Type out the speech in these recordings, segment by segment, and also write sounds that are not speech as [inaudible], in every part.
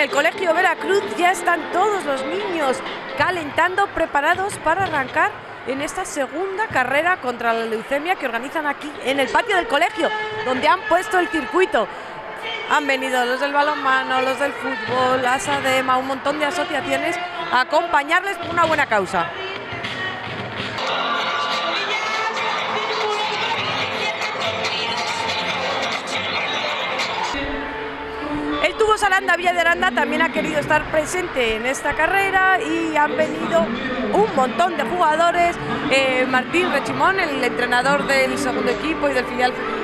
En el Colegio Veracruz ya están todos los niños calentando, preparados para arrancar en esta segunda carrera contra la leucemia que organizan aquí en el patio del colegio, donde han puesto el circuito. Han venido los del balonmano, los del fútbol, la SADEMA, un montón de asociaciones a acompañarles por una buena causa. Villa de Aranda también ha querido estar presente en esta carrera y han venido un montón de jugadores. Eh, Martín Rechimón, el entrenador del segundo equipo y del filial femenino.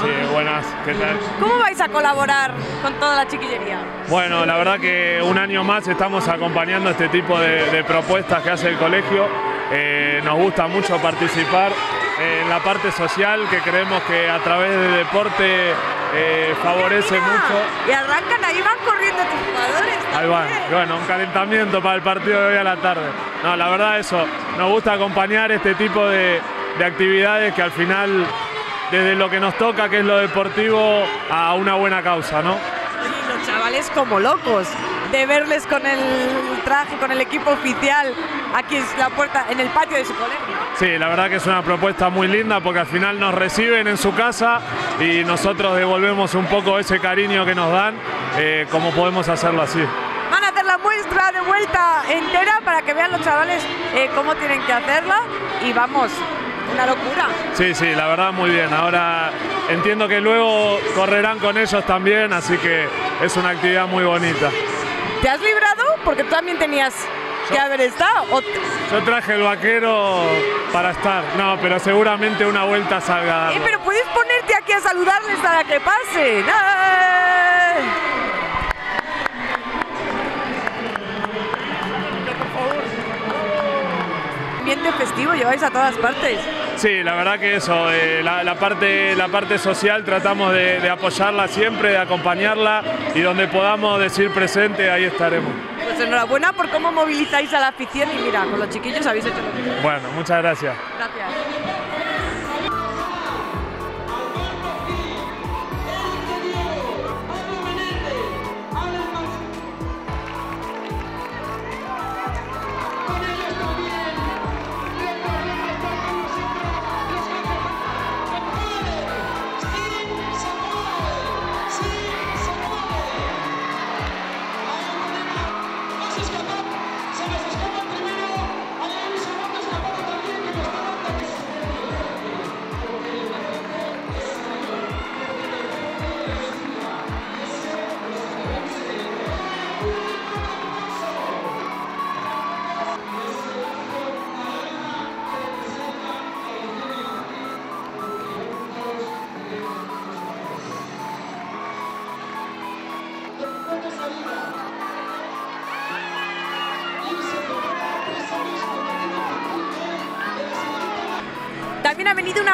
Sí, buenas, ¿qué tal? ¿Cómo vais a colaborar con toda la chiquillería? Bueno, la verdad que un año más estamos acompañando este tipo de, de propuestas que hace el colegio. Eh, nos gusta mucho participar en la parte social que creemos que a través del deporte eh, favorece Mira, mucho. Y arrancan, ahí van corriendo tus jugadores. Ahí van, bueno, un calentamiento para el partido de hoy a la tarde. No, la verdad eso, nos gusta acompañar este tipo de, de actividades que al final, desde lo que nos toca, que es lo deportivo, a una buena causa, ¿no? Chavales como locos de verles con el traje, con el equipo oficial aquí en la puerta, en el patio de su colegio. Sí, la verdad que es una propuesta muy linda porque al final nos reciben en su casa y nosotros devolvemos un poco ese cariño que nos dan, eh, como podemos hacerlo así. Van a hacer la muestra de vuelta entera para que vean los chavales eh, cómo tienen que hacerla y vamos, una locura. Sí, sí, la verdad muy bien. Ahora entiendo que luego correrán con ellos también, así que es una actividad muy bonita. ¿Te has librado? Porque tú también tenías que haber estado. ¿O t- Yo traje el vaquero para estar, no, pero seguramente una vuelta salga. Eh, pero puedes ponerte aquí a saludarles para que pasen. ¡Ay! Ambiente festivo lleváis a todas partes. Sí, la verdad que eso, eh, la, la parte, la parte social tratamos de, de apoyarla siempre, de acompañarla y donde podamos decir presente, ahí estaremos. Pues enhorabuena por cómo movilizáis a la afición y mira, con los chiquillos habéis hecho lo mismo. Bueno, muchas gracias. Gracias.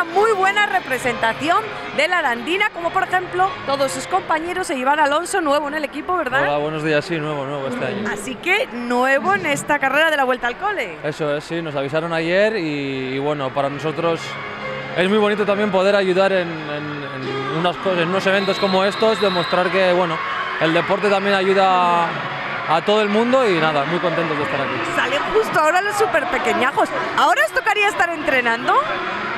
Una muy buena representación de la Arandina, como por ejemplo todos sus compañeros e Iván Alonso, nuevo en el equipo, ¿verdad? Hola, buenos días, sí, nuevo, nuevo este año. Así que nuevo en esta carrera de la Vuelta al Cole. Eso es, sí, nos avisaron ayer y, y bueno, para nosotros es muy bonito también poder ayudar en, en- en unas cosas, en unos eventos como estos, demostrar que bueno, el deporte también ayuda a, a todo el mundo y nada, muy contentos de estar aquí. Salen justo ahora los super pequeñajos. ¿Ahora os tocaría estar entrenando?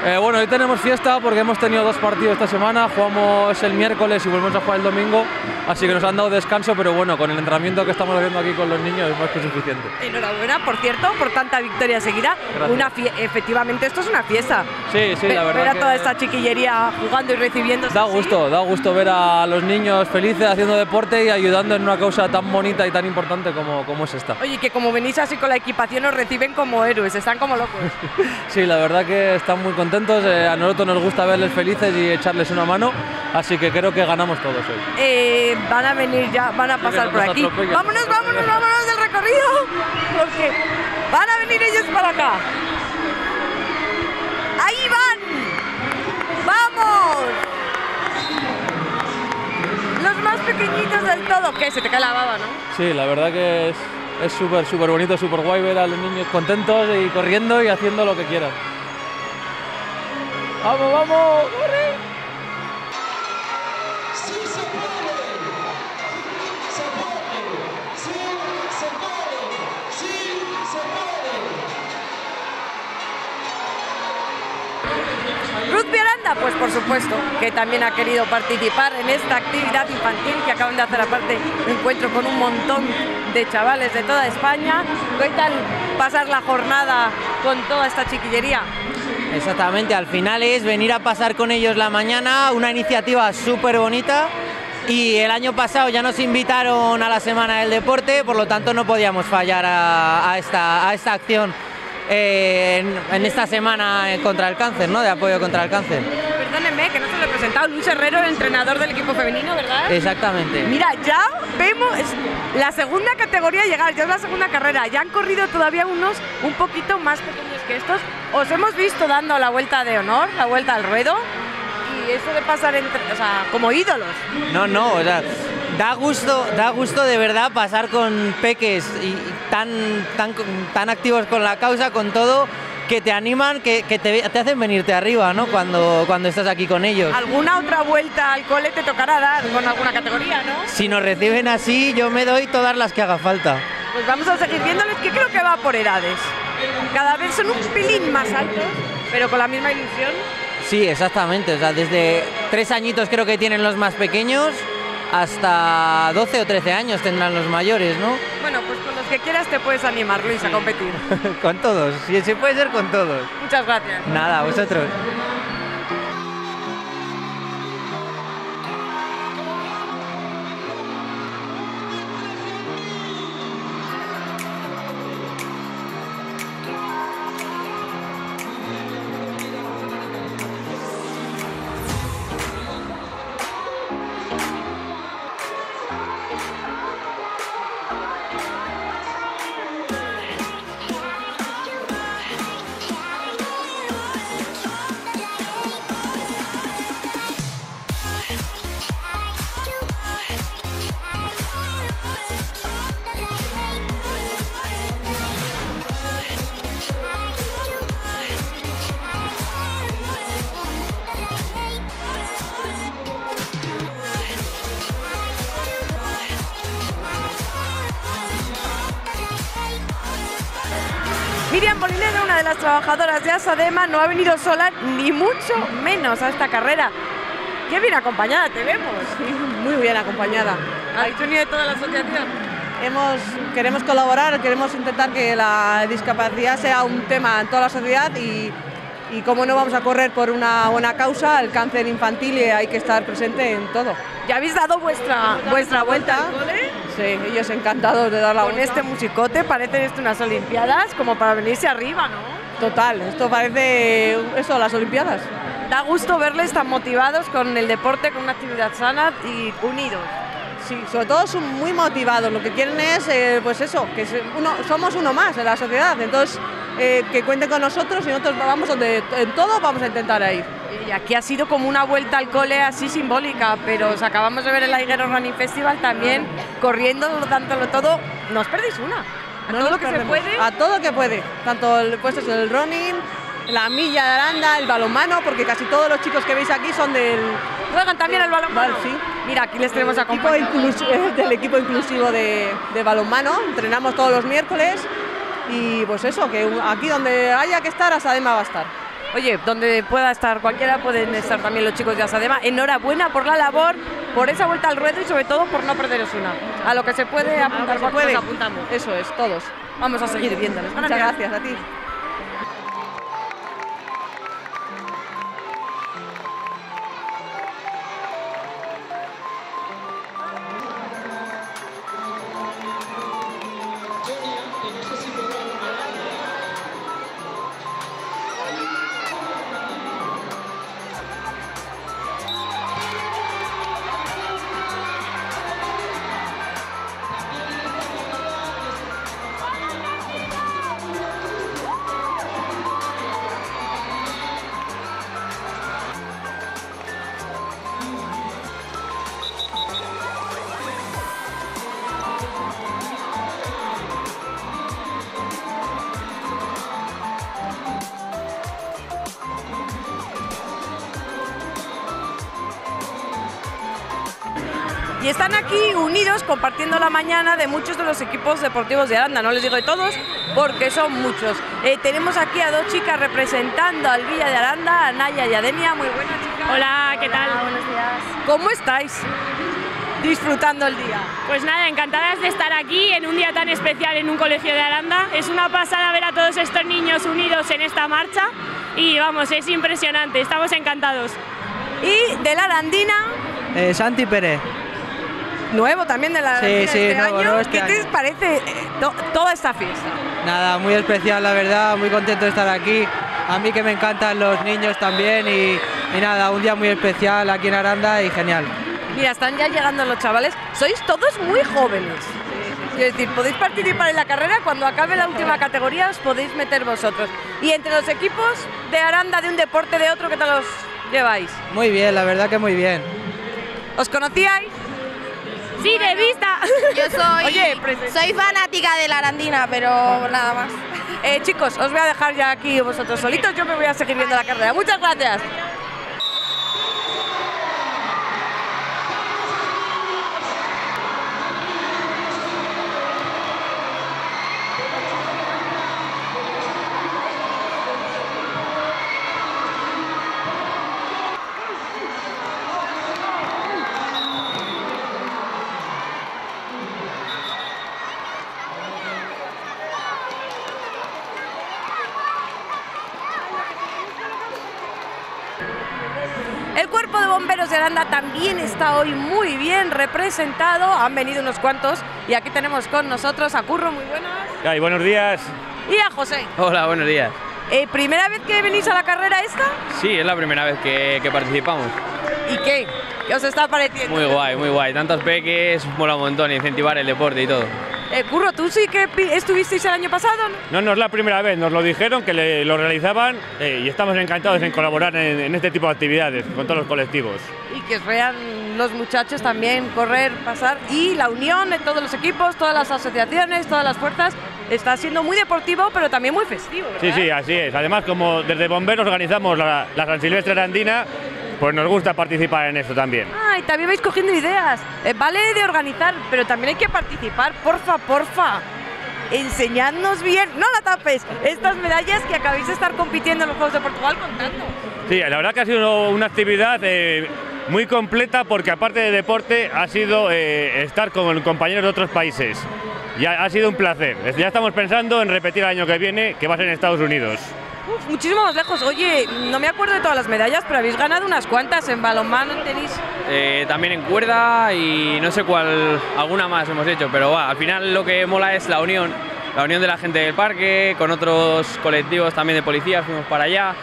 Eh, bueno, hoy tenemos fiesta porque hemos tenido dos partidos esta semana, jugamos el miércoles y volvemos a jugar el domingo, así que nos han dado descanso, pero bueno, con el entrenamiento que estamos haciendo aquí con los niños es más que suficiente. Enhorabuena, por cierto, por tanta victoria seguida. Gracias. Una efectivamente, esto es una fiesta. Sí, sí, Ve- la verdad Ver a que- toda esta chiquillería jugando y recibiendo. Da gusto, da gusto ver a los niños felices haciendo deporte y ayudando en una causa tan bonita y tan importante como, como es esta. Oye, que como venís así con la equipación os reciben como héroes, están como locos. [laughs] Sí, la verdad que están muy contentos, eh, a nosotros nos gusta verles felices y echarles una mano, así que creo que ganamos todos hoy. Eh, van a venir ya, van a que pasar por aquí. atropellen. Vámonos, vámonos, vámonos del recorrido, porque van a venir ellos para acá. Ahí van. Vamos. Los más pequeñitos del todo. ¿Qué? Se te cae la baba, ¿no? Sí, la verdad que es es súper, súper bonito, súper guay ver a los niños contentos y corriendo y haciendo lo que quieran. Vamos, vamos, corre. Sí se puede. Se puede. Sí se puede. Sí se puede. Ruth Violanda, pues por supuesto, que también ha querido participar en esta actividad infantil que acaban de hacer aparte encuentro con un montón de chavales de toda España. ¿Qué pasar la jornada con toda esta chiquillería? Exactamente, al final es venir a pasar con ellos la mañana, una iniciativa súper bonita y el año pasado ya nos invitaron a la Semana del Deporte, por lo tanto no podíamos fallar a, esta, a esta acción eh, en, esta semana contra el cáncer, ¿no? De apoyo contra el cáncer. Presentado, Luis Herrero, el entrenador del equipo femenino, ¿verdad? Exactamente. Mira, ya vemos la segunda categoría llegar, ya es la segunda carrera, ya han corrido todavía unos un poquito más pequeños que estos. Os hemos visto dando la vuelta de honor, la vuelta al ruedo, y eso de pasar entre, o sea, como ídolos. No, no, o sea, da gusto, da gusto de verdad pasar con peques y tan, tan, tan activos con la causa, con todo, que te animan, que, te, hacen venirte arriba, ¿no? Cuando, cuando estás aquí con ellos. ¿Alguna otra vuelta al cole te tocará dar con alguna categoría, no? Si nos reciben así, yo me doy todas las que haga falta. Pues vamos a seguir viéndoles, que creo que va por edades. Cada vez son un pilín más altos, pero con la misma ilusión. Sí, exactamente. O sea, desde tres añitos creo que tienen los más pequeños hasta 12 o 13 años tendrán los mayores, ¿no? Bueno, pues con los que quieras te puedes animar, Luis, a competir. [laughs] con todos, si se puede ser con todos. Muchas gracias. Nada, vosotros. De las trabajadoras de Asadema, no ha venido sola ni mucho menos a esta carrera. Qué bien acompañada te vemos. muy bien acompañada. ¿Habéis venido de toda la asociación? Hemos, queremos colaborar, queremos intentar que la discapacidad sea un tema en toda la sociedad y, y como no vamos a correr por una buena causa, el cáncer infantil y hay que estar presente en todo. ¿Ya habéis dado vuestra, vuestra vuelta Sí, ellos encantados de dar la Con este musicote parecen esto unas olimpiadas como para venirse arriba, ¿no? Total, esto parece eso, las olimpiadas. Da gusto verles tan motivados con el deporte, con una actividad sana y unidos. Sí, sobre todo son muy motivados, lo que quieren es, eh, pues eso, que uno, somos uno más en la sociedad, entonces eh, que cuenten con nosotros y nosotros vamos donde en todo vamos a intentar ir. Y aquí ha sido como una vuelta al cole así simbólica, pero os acabamos de ver el Aiguero Running Festival también corriendo tanto todo. No os perdéis una. A todo lo que se puede. A todo lo que puede. Tanto el, pues el running, la milla de Aranda, el balonmano, porque casi todos los chicos que veis aquí son del. ¿Juegan también el balonmano? sí. Mira, aquí les tenemos a equipo del equipo inclusivo de, de balonmano. Entrenamos todos los miércoles y pues eso, que aquí donde haya que estar, Asadema va a estar. Oye, donde pueda estar cualquiera pueden estar también los chicos de Asadema. Enhorabuena por la labor, por esa vuelta al ruedo y sobre todo por no perderos una. A lo que se puede apuntar, se puede. apuntamos. Eso es, todos. Vamos a seguir viéndoles. Muchas gracias a ti. Y están aquí unidos compartiendo la mañana de muchos de los equipos deportivos de Aranda, no les digo de todos, porque son muchos. Eh, tenemos aquí a dos chicas representando al Villa de Aranda, a Naya y a Demia. Muy buenas chicas. Hola, ¿qué tal? buenos días. ¿Cómo estáis? Disfrutando el día. Pues nada, encantadas de estar aquí en un día tan especial en un colegio de Aranda. Es una pasada ver a todos estos niños unidos en esta marcha y vamos, es impresionante, estamos encantados. Y de la Arandina, Eh, Santi Pérez. Nuevo también de la Sí, sí, este nuevo, año. nuevo este ¿Qué te parece eh, to- toda esta fiesta? Nada, muy especial la verdad, muy contento de estar aquí. A mí que me encantan los niños también y, y nada, un día muy especial aquí en Aranda y genial. Mira, están ya llegando los chavales. Sois todos muy jóvenes. Quiero decir, podéis participar en la carrera. Cuando acabe la última categoría os podéis meter vosotros. Y entre los equipos de Aranda, de un deporte, de otro, ¿qué tal os lleváis? Muy bien, la verdad que muy bien. ¿Os conocíais? Sí, de vista. Yo soy, Oye, soy fanática de la Arandina, pero nada más. Eh, chicos, os voy a dejar ya aquí vosotros solitos. Yo me voy a seguir viendo la carrera. Muchas gracias. Cuerpo de Aranda también está hoy muy bien representado. Han venido unos cuantos y aquí tenemos con nosotros a Curro, muy buenas, Ay, buenos días. y a José. Hola, buenos días. Eh, ¿Primera vez que venís a la carrera esta? Sí, es la primera vez que, que participamos. ¿Y qué? ¿Qué os está pareciendo? Muy guay, muy guay. Tantos peques, mola un montón incentivar el deporte y todo. Eh, Curro, ¿tú sí que estuvisteis el año pasado? no? No, es la primera vez, nos lo dijeron que le- lo realizaban eh, y estamos encantados en colaborar en, en este tipo de actividades con todos los colectivos. Y que os vean los muchachos también correr, pasar. Y la unión de todos los equipos, todas las asociaciones, todas las fuerzas, está siendo muy deportivo, pero también muy festivo. Sí, ¿verdad? sí, así es. Además, como desde Bomberos organizamos la, la San Silvestre Arandina, pues nos gusta participar en eso también. Ah, y también vais cogiendo ideas. Eh, vale de organizar, pero también hay que participar. Porfa, porfa. Enseñadnos bien, no la tapes, estas medallas que acabáis de estar compitiendo en los Juegos de Portugal contando. Sí, la verdad que ha sido una actividad eh, muy completa porque aparte de deporte ha sido eh, estar con compañeros de otros países. Y ha, ha sido un placer. Ya estamos pensando en repetir el año que viene, que va a ser en Estados Unidos. Uf, muchísimo más lejos. Oye, no me acuerdo de todas las medallas, pero habéis ganado unas cuantas en balonmano, en tenis. Eh, también en cuerda y no sé cuál, alguna más hemos hecho, pero va, al final lo que mola es la unión. La unión de la gente del parque, con otros colectivos también de policías, fuimos para allá.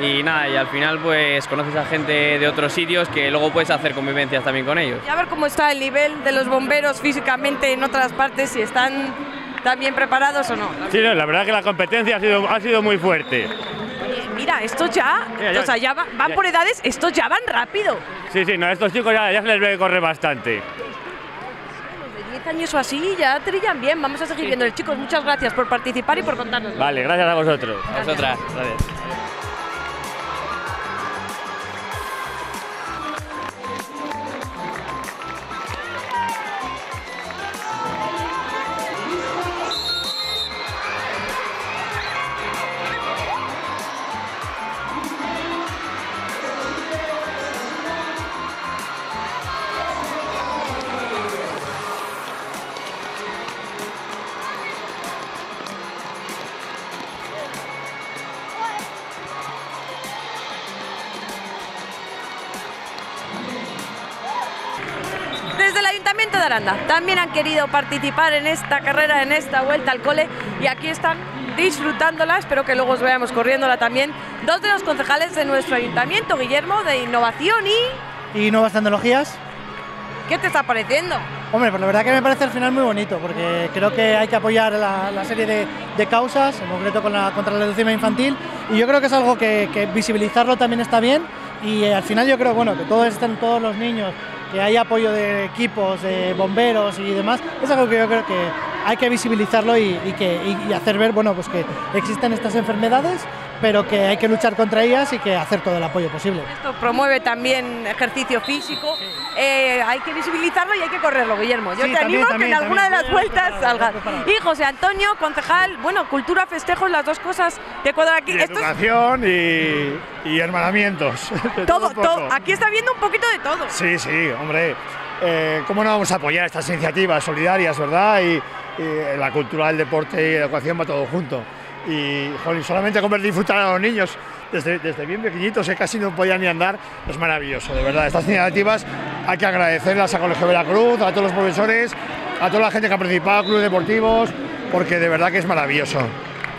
Y nada, y al final pues conoces a gente de otros sitios que luego puedes hacer convivencias también con ellos. Y a ver cómo está el nivel de los bomberos físicamente en otras partes, si están tan bien preparados o no. Sí, no, la verdad que la competencia ha sido, ha sido muy fuerte. Mira, estos ya, Mira, ya- o sea, ya va- van ya- por edades, estos ya van rápido. Sí, sí, no, a estos chicos ya, ya se les ve correr bastante. Los de 10 años o así ya trillan bien. Vamos a seguir viendo. Chicos, muchas gracias por participar y por contarnos. Vale, gracias a vosotros. A vosotras, gracias. Desde el Ayuntamiento de Aranda también han querido participar en esta carrera, en esta vuelta al cole y aquí están disfrutándola. Espero que luego os veamos corriéndola también. Dos de los concejales de nuestro ayuntamiento, Guillermo, de Innovación y... y nuevas tecnologías. ¿Qué te está pareciendo? Hombre, pues la verdad que me parece al final muy bonito, porque creo que hay que apoyar la, la serie de, de causas, en concreto con la, contra la leucemia infantil, y yo creo que es algo que, que visibilizarlo también está bien, y eh, al final yo creo bueno, que todos estén todos los niños, que hay apoyo de equipos, de bomberos y demás, es algo que yo creo que, hay que visibilizarlo y, que, hacer ver bueno, pues que existen estas enfermedades, pero que hay que luchar contra ellas y que hacer todo el apoyo posible. Esto promueve también ejercicio físico. Eh, hay que visibilizarlo y hay que correrlo, Guillermo. Yo Sí, te también, animo también, que en alguna de las vueltas salgas. Y José Antonio, concejal, bueno, cultura, festejos, las dos cosas te cuadran aquí. Y Esto es educación y, y hermanamientos. [laughs] Todo, todo. Aquí está viendo un poquito de todo. Sí, sí, hombre. Eh, ¿Cómo no vamos a apoyar estas iniciativas solidarias, verdad? Y, y la cultura, el deporte y la educación va todo junto. Y jolín, solamente con ver disfrutar a los niños desde, desde bien pequeñitos, que casi no podían ni andar, es maravilloso, de verdad. Estas iniciativas hay que agradecerlas a Colegio Veracruz, a todos los profesores, a toda la gente que ha participado, clubes deportivos, porque de verdad que es maravilloso.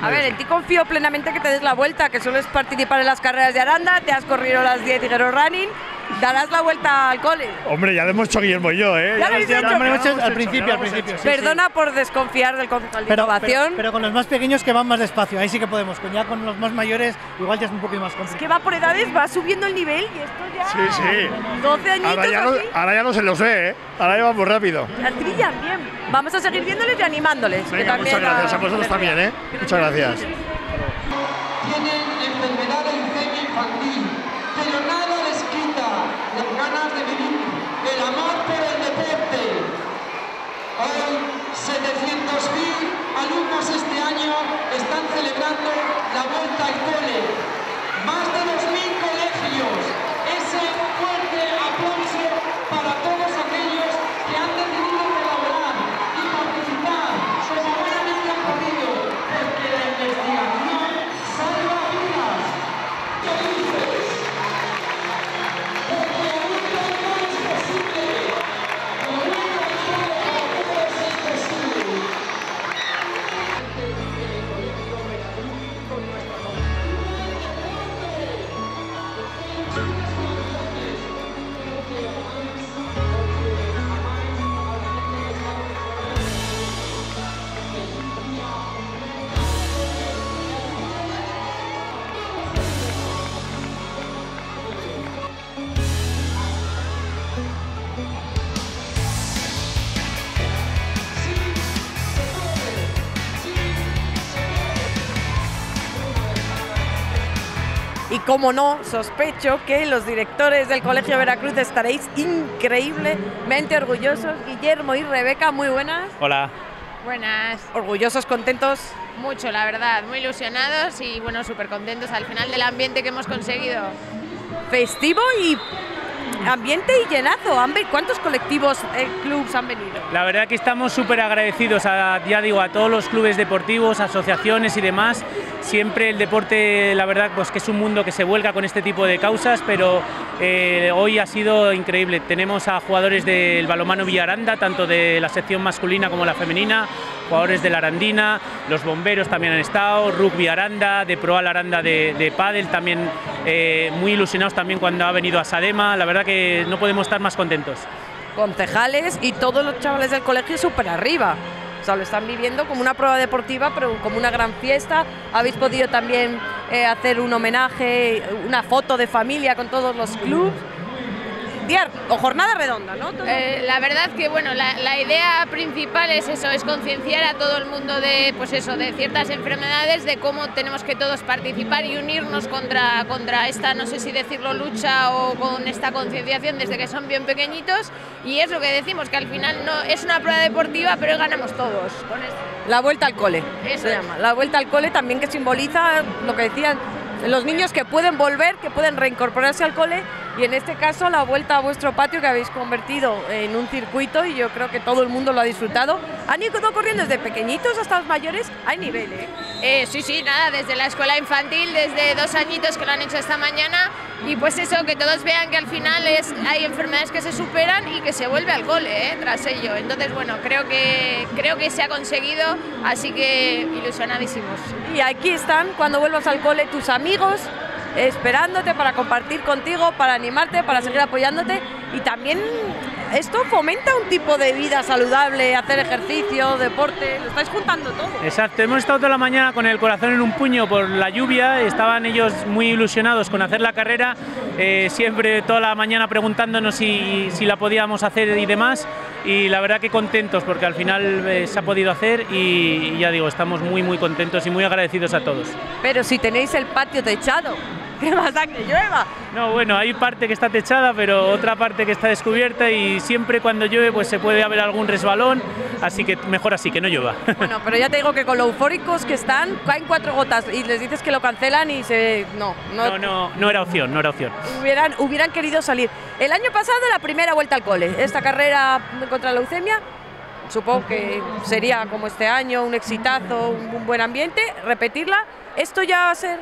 A ver, en ti confío plenamente que te des la vuelta, que sueles participar en las carreras de Aranda, te has corrido las 10 Higuero Running, darás la vuelta al cole. Hombre, ya lo hemos hecho Guillermo y yo, ¿eh? Ya lo habéis hecho. hemos hecho hemos al principio, al principio, sí. Perdona por desconfiar del concejal de Pero, innovación. pero, pero con los más pequeños que van más despacio, ahí sí que podemos. Con ya con los más mayores igual ya es un poquito más complicado. que va por edades, va subiendo el nivel y esto ya. Sí, sí. 12 añitos Ahora ya, no, así, ahora ya no se los ve, ¿eh? Ahora ya vamos rápido. ya trillan bien. Vamos a seguir viéndoles y animándoles. Venga, muchas gracias. a- A vosotros también, ¿eh? Muchas gracias. Tienen enfermedad de leucemia infantil, pero nada les quita las ganas de vivir, el amor por el deporte. Hoy 700.000 alumnos este año están celebrando la vuelta al cole. Como no, sospecho que los directores del Colegio Veracruz estaréis increíblemente orgullosos. Guillermo y Rebeca, muy buenas. Hola. Buenas. Orgullosos, contentos. Mucho, la verdad. Muy ilusionados y bueno, súper contentos al final del ambiente que hemos conseguido. Festivo y ambiente y llenazo. ¿Cuántos colectivos, eh, clubs han venido? La verdad que estamos súper agradecidos a, ya digo, a todos los clubes deportivos, asociaciones y demás. Siempre el deporte, la verdad, pues que es un mundo que se vuelca con este tipo de causas, pero eh, hoy ha sido increíble. Tenemos a jugadores del balomano Villaranda, tanto de la sección masculina como la femenina, jugadores de la Arandina, los bomberos también han estado, rugby Aranda, de Proal Aranda de, de pádel también eh, muy ilusionados también cuando ha venido a Sadema. La verdad que no podemos estar más contentos. Concejales y todos los chavales del colegio súper arriba. O sea, lo están viviendo como una prueba deportiva, pero como una gran fiesta. Habéis podido también eh, hacer un homenaje, una foto de familia con todos los clubes. Diar, o jornada redonda, ¿no? Eh, la verdad que bueno, la, la idea principal es eso, es concienciar a todo el mundo de, pues eso, de ciertas enfermedades, de cómo tenemos que todos participar y unirnos contra, contra esta, no sé si decirlo, lucha o con esta concienciación desde que son bien pequeñitos. Y es lo que decimos, que al final no es una prueba deportiva, pero ganamos todos. Con esto. La vuelta al cole, Eso se es. llama. La vuelta al cole también que simboliza lo que decían los niños que pueden volver, que pueden reincorporarse al cole y en este caso la vuelta a vuestro patio que habéis convertido en un circuito y yo creo que todo el mundo lo ha disfrutado. Han ido corriendo desde pequeñitos hasta los mayores, hay nivel, ¿eh? Eh, sí, sí, nada, desde la escuela infantil, desde dos añitos que lo han hecho esta mañana y pues eso, que todos vean que al final es, hay enfermedades que se superan y que se vuelve al cole ¿eh? tras ello. Entonces, bueno, creo que, creo que se ha conseguido, así que ilusionadísimos. Y aquí están cuando vuelvas al cole tus amigos esperándote para compartir contigo, para animarte, para seguir apoyándote y también esto fomenta un tipo de vida saludable, hacer ejercicio, deporte, lo estáis juntando todo. Exacto, hemos estado toda la mañana con el corazón en un puño por la lluvia, estaban ellos muy ilusionados con hacer la carrera, eh, siempre toda la mañana preguntándonos si, si la podíamos hacer y demás. Y la verdad que contentos porque al final eh, se ha podido hacer y, y ya digo, estamos muy muy contentos y muy agradecidos a todos. Pero si tenéis el patio techado, [laughs] ¿qué más da que llueva? No, bueno, hay parte que está techada, pero otra parte que está descubierta y siempre cuando llueve pues se puede haber algún resbalón, así que mejor así, que no llueva. [laughs] Bueno, pero ya te digo que con lo eufóricos que están, caen cuatro gotas y les dices que lo cancelan y se... No, no, No, no, no era opción, no era opción. Hubieran, hubieran querido salir. El año pasado la primera vuelta al cole, esta carrera contra la leucemia, supongo que sería como este año, un exitazo, un, buen ambiente, repetirla. Esto ya va a ser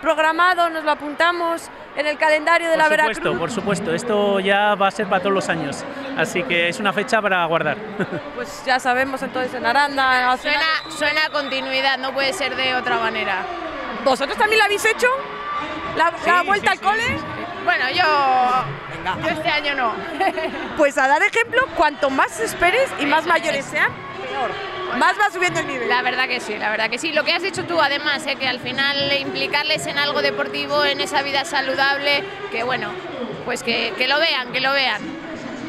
programado, nos lo apuntamos en el calendario de la Por Veracruz. supuesto, por supuesto, esto ya va a ser para todos los años, así que es una fecha para guardar. [laughs] Pues ya sabemos entonces en Aranda. Suena, suena a continuidad, no puede ser de otra manera. ¿Vosotros también la habéis hecho? ¿La, la vuelta al cole? Bueno, yo, yo este año no. [laughs] Pues a dar ejemplo, cuanto más esperes y más mayores sean, peor. Más va subiendo el nivel. La verdad que sí, la verdad que sí. Lo que has dicho tú, además, ¿eh? que al final implicarles en algo deportivo, en esa vida saludable, que bueno, pues que, que lo vean, que lo vean.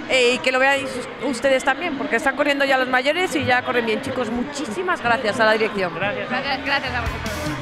Eh, y que lo veáis ustedes también, porque están corriendo ya los mayores y ya corren bien. Chicos, muchísimas gracias a la dirección. Gracias. Gracias, gracias a vosotros.